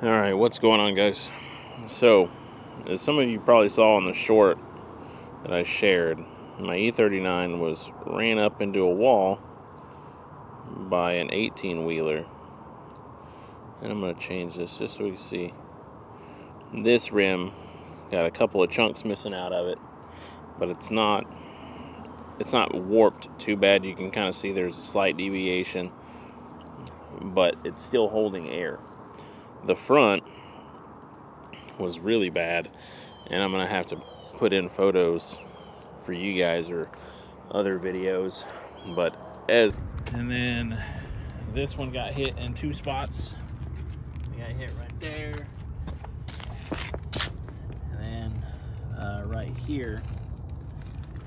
All right, what's going on, guys? So, as some of you probably saw on the short that I shared, my E39 was ran up into a wall by an 18 wheeler. And I'm going to change this just so we can see. This rim got a couple of chunks missing out of it, but it's not it's not warped too bad. You can kind of see there's a slight deviation, but it's still holding air the front was really bad and I'm gonna have to put in photos for you guys or other videos but as and then this one got hit in two spots. We got hit right there. And then uh, right here.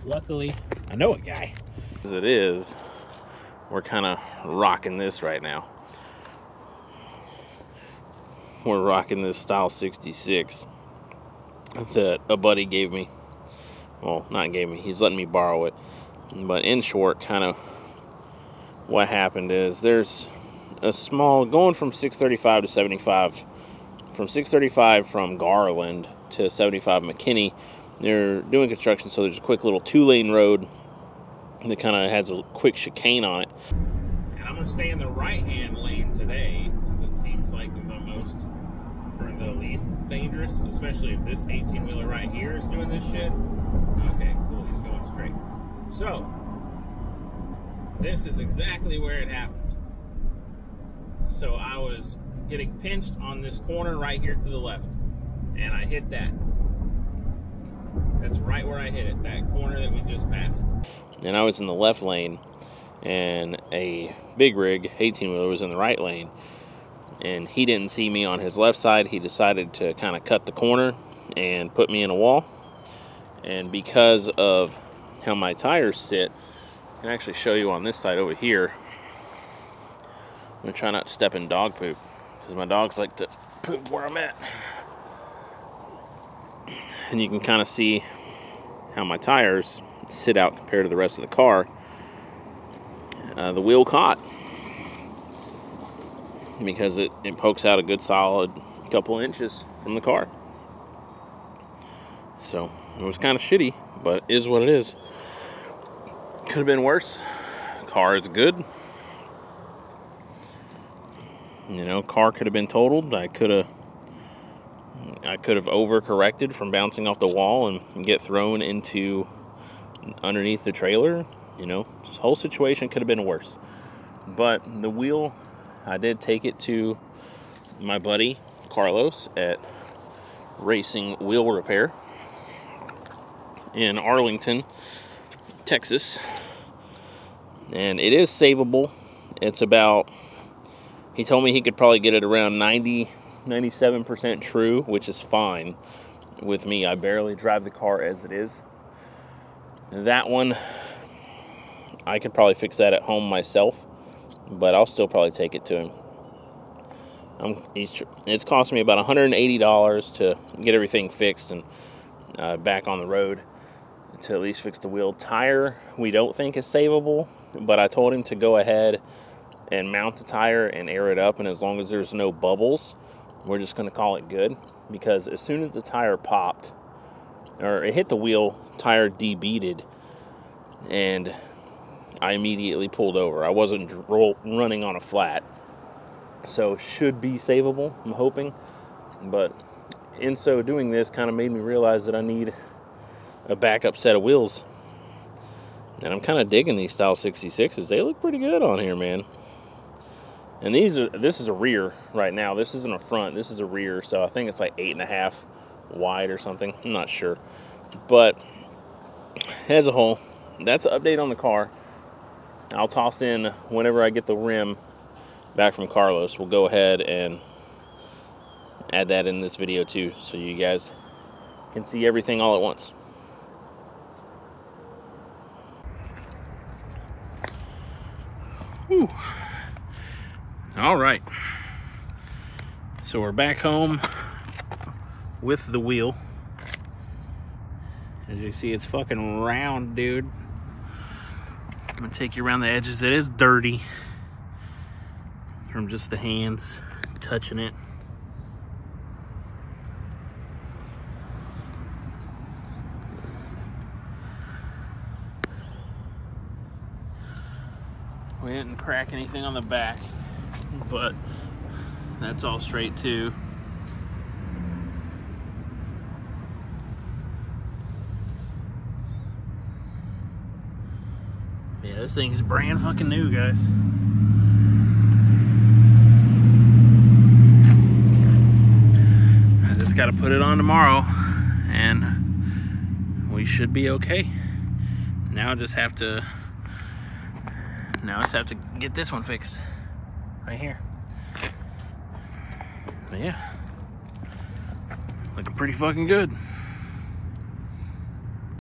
Luckily I know a guy. As it is we're kind of rocking this right now we're rocking this style 66 that a buddy gave me. Well not gave me he's letting me borrow it. But in short kind of what happened is there's a small going from 635 to 75 from 635 from garland to 75 mckinney they're doing construction so there's a quick little two lane road that kind of has a quick chicane on it. And i'm going to stay in the right hand lane today the least dangerous, especially if this 18 wheeler right here is doing this shit. Okay, cool, he's going straight. So, this is exactly where it happened. So I was getting pinched on this corner right here to the left, and I hit that. That's right where I hit it, that corner that we just passed. And I was in the left lane, and a big rig 18 wheeler was in the right lane and he didn't see me on his left side. He decided to kind of cut the corner and put me in a wall. And because of how my tires sit, I can actually show you on this side over here. I'm gonna try not to step in dog poop because my dogs like to poop where I'm at. And you can kind of see how my tires sit out compared to the rest of the car. Uh, the wheel caught because it, it pokes out a good solid couple inches from the car. So it was kind of shitty, but is what it is. Could have been worse. Car is good. You know, car could have been totaled. I could have I could have overcorrected from bouncing off the wall and get thrown into underneath the trailer. You know, this whole situation could have been worse. But the wheel I did take it to my buddy Carlos at Racing Wheel Repair in Arlington, Texas. And it is savable. It's about, he told me he could probably get it around 90, 97% true, which is fine with me. I barely drive the car as it is. That one, I could probably fix that at home myself but I'll still probably take it to him. I'm, it's cost me about $180 to get everything fixed and uh, back on the road to at least fix the wheel. Tire, we don't think is savable, but I told him to go ahead and mount the tire and air it up, and as long as there's no bubbles, we're just going to call it good because as soon as the tire popped or it hit the wheel, tire debeaded, and I immediately pulled over. I wasn't running on a flat. So should be savable, I'm hoping. But in so doing this kind of made me realize that I need a backup set of wheels. And I'm kind of digging these style 66s. They look pretty good on here, man. And these are this is a rear right now. This isn't a front. This is a rear. So I think it's like eight and a half wide or something. I'm not sure. But as a whole, that's an update on the car. I'll toss in whenever I get the rim back from Carlos. We'll go ahead and add that in this video too so you guys can see everything all at once. Whew. All right. So we're back home with the wheel. As you see, it's fucking round, dude. I'm gonna take you around the edges. It is dirty from just the hands touching it. We didn't crack anything on the back, but that's all straight too. Yeah, this thing's brand fucking new, guys. I just got to put it on tomorrow, and we should be okay. Now I just have to. Now I just have to get this one fixed, right here. But yeah, looking pretty fucking good.